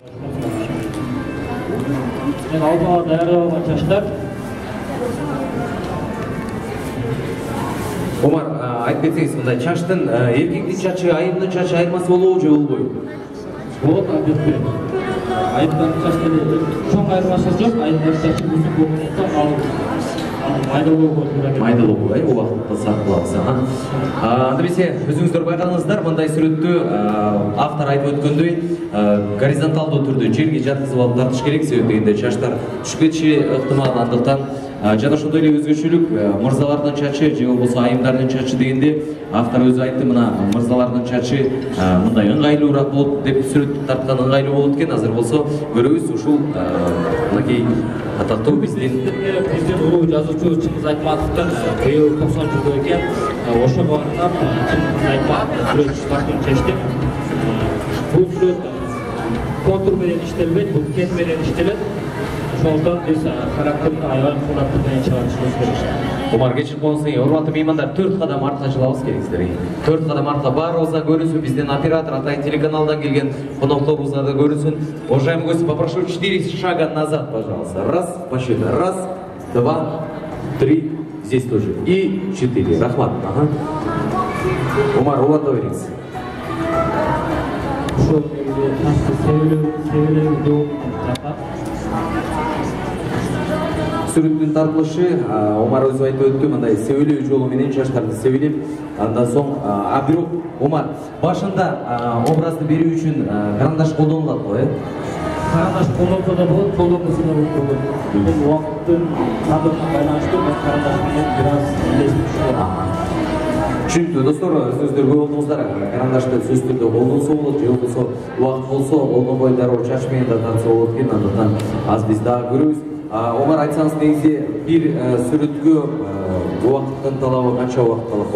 даярдап алган чачтар омар айтып кетсеңиз мындай чачтын эркектин чачы айымдын чачы айырмасы болобу же болбойбу болот албетте айымдын чачтары чоң айырмачылык жок айымдын чачы узун болгондуктан ал майдалоого туура келет майдалоого э убакытты сакалабыз анда эмесе өзүңүздөр байкадыңыздар мындай сүрөттү автор айтып өткөндөй горизонталдуу түрдө жерге жаткызып алып тартыш керек себеп дегенде чачтар түшүп кетиши ыктымал андыктан жана ошондой эле өзгөчөлүк мырзалардын чачы же болбосо айымдардын чачы дегенде автор өзү айтты мына мырзалардын чачы мындай ыңгайлуураак болот деп сүрөт тарткан ыңгайлуу болот экен азыр болсо көрөбүз ушул мынакей атактуу биздин биздин улуу жазуучу чыңгыз айтматовдун быйыл токсон жылдыгы экен ошого арнап чыңгыз айтматов сүрөт тартууну чечтик бул сүрөт контур менен иштелбейт бул кен менен иштелет shovqin desa xarakterni ayol holatda bilan chalishimiz kerak umarga chilqonovsning hurmatli mehmonlar to'rt qadam orqa chiqishimiz kerakdir to'rt qadam orqa barcha ko'rinsin bizden оператор атай телеканалдан келген қонақтарымызға да көрінсін уважаемые гости попрошу четыре шага назад пожалуйста раз по счету раз два три здесь тоже и четыре рахмат ага умар улатыла беріңіз Çok sevgilim, sevgilim, doğum, yapar. Сүрөттүн тартылышы омар өзү айтып өттү мындай себелөө жолу менен чачтарды себелеп андан соң а бирок омар башында образды берүү үчүн карандаш колдонулат го э? Карандаш колдонсо да болот колдонбосо да болот бул убакыттын кадырына байланыштуу карандаш менен бир аз иллесип түшүп түшүнүктүү достор өзүңүздөр көп болдуңуздар. Карандашты сөзсүз түрдө колдонсо болот же болбосо убакыт болсо колдонбой дароо чач менен да тартса болот экен. Андыктан азыр биз дагы көрөбүз. Омар айтсаңыз негизи бир сүрөткө убакыттын талабы канча убакыт талап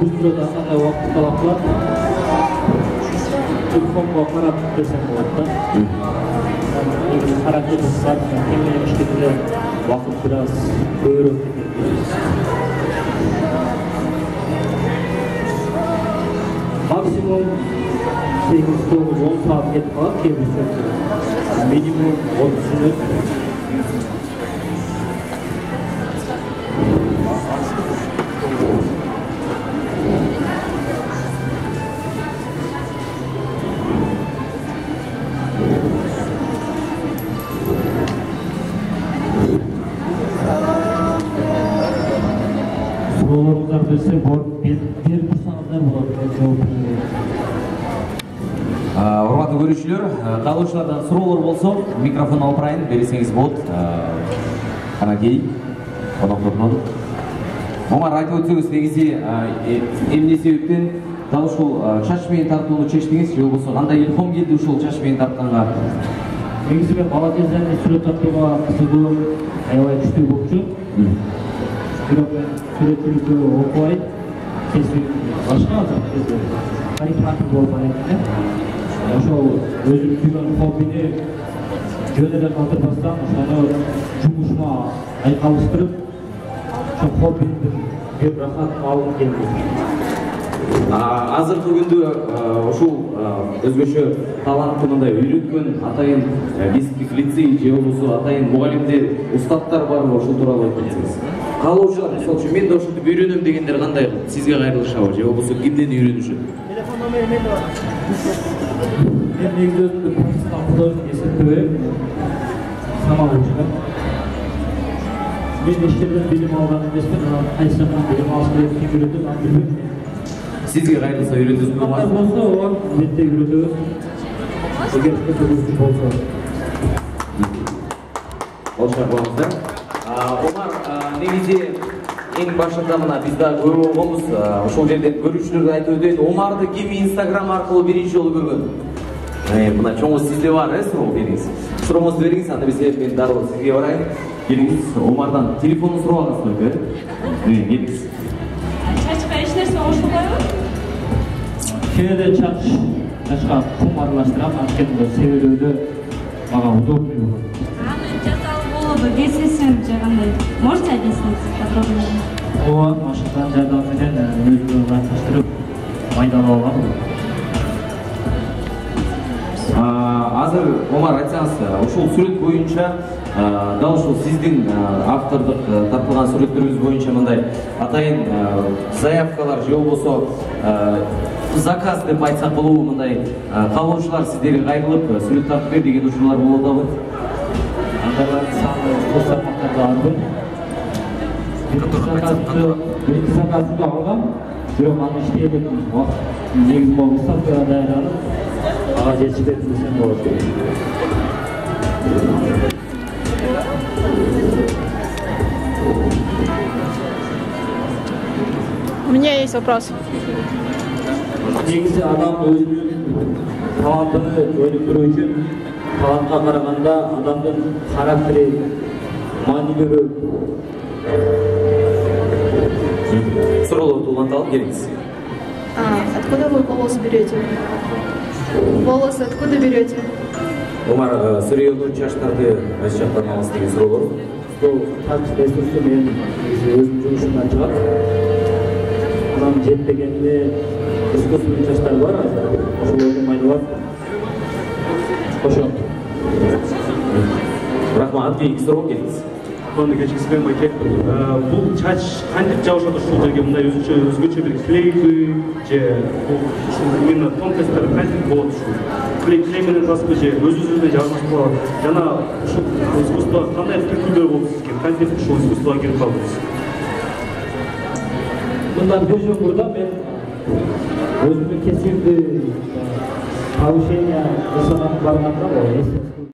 бир сүрөт ар кандай убакытты талап кылат телефонго карап берсең болот да. Негизи характерин кен менен иштегенде убакыт бир аз көбүрөөк максимум сегиз тогуз он кээ бир сүрөттөр минимум отуз мүнөт турсаңыздар болот мен жооп берейин урматтуу көрүүчүлөр каалоочулардан суроолор болсо микрофон алып барайын берсеңиз болот анакей коноктордон омар айтып өтсөңүз негизи эмне себептен дал ушул чач менен тартууну чечтиңиз же болбосо кандай илхом келди ушул чач менен тартканга негизи мен бала кезден сүрөт тартууга кызыгуум аябай күчтүү болчу кесибим башка азыркы кезде парикмахер болуп барайын эле ошол өзүм сүйгөн хоббини жөн эле калтырбастан ошону жумушума айкалыштырып ошол хоббимдин бир рахатын алгым келди азыркы күндө ушул өзгөчө талантты мындай үйрөткөн атайын биздики лицей же болбосо атайын мугалимдер устаттар барбы ошол тууралуу айтып кетсеңиз. Каалоочулар мисалы үчүн мен да ушинтип үйрөнөм дегендер кандай кылып сизге кайрылышабы же болбосо кимден үйрөнүшөт телефон номери менде бар. Мен негизи өзүмдү профессионал художник эсептебейм самоучка мен эчтерден билим алган эмесмин анан кайсы жактан билим алыш керек ким үйрөтөт аны билбейм сизге кайрылса үйрөтөсүзбү кандай болсо ооба албетте үйрөтөбүз эгер көтөрүүчү болсо болшак болуңуздар омар негизи эң башында мына биз дагы көрүп болгонбуз ошол жерден көрүүчүлөргө айтып өтөйүн омарды ким инстаграм аркылуу биринчи жолу көргөн мына чоңу сизде бар э суроо бериңиз сурооңузду бериңиз анда эмесе мен дароо сизге барайын келиңиз омардан телефонун сурап аласыз беле э келиңиз чачка эч нерсе кошулбайбы кээде чач чачка кум аралаштырам анткени себелөөдө мага удобный болот болобу кесесиң же кандай можете объяснить подробнее? Ооба машинанын жардамы менен өзүмө ырасташтырып майдалап алам азыр омар айтсаңыз ушул сүрөт боюнча э, дал ушул сиздин автордук э, тартылган сүрөттөрүңүз боюнча мындай атайын э, заявкалар же болбосо э, заказ деп айтсак болобу мындай э, каалоочулар сиздерге кайрылып э, сүрөт тартып бер деген учурлар болуп атабы Андайлардын саны кылсак максатыбы бир заказды бир заказды алгам бирок аны иштей элекмин убакыт негизи могу ставкага даярданып ага жетишпедим десем болот У меня есть вопрос. негизи адам өзүнүн талантын өнүктүрүү үчүн талантка караганда адамдын характери маанилүүрөөк суроолор туулганда алып келиңиз А, откуда вы волосы берете? Волосы откуда берете? омар сырыйоодон чачтарды кайсы жактан аласыз деген суроолор бул тач ресурсу менин негизи өзүмдүн жумушумдан чыгат анан жетпегенде искусственный чачтар бар азыр ошолорду майдалап кошом рахмат кийинки суроо келиңиз Аны кечкисинен макеттим. Бул чач кантип жабышат ушул жерге мындай өзүнчө өзгөчө бир клейби же именно тонкосттар кантип болот ушул? Клей менен жазбы же өз өзүнөн жазбы жана ушул искусство кандай түркүлдөр болду сизге? Кантип ушул искусствого кирип калдыңыз? мындан бир жыл мурда мен Alguém, você não vai me.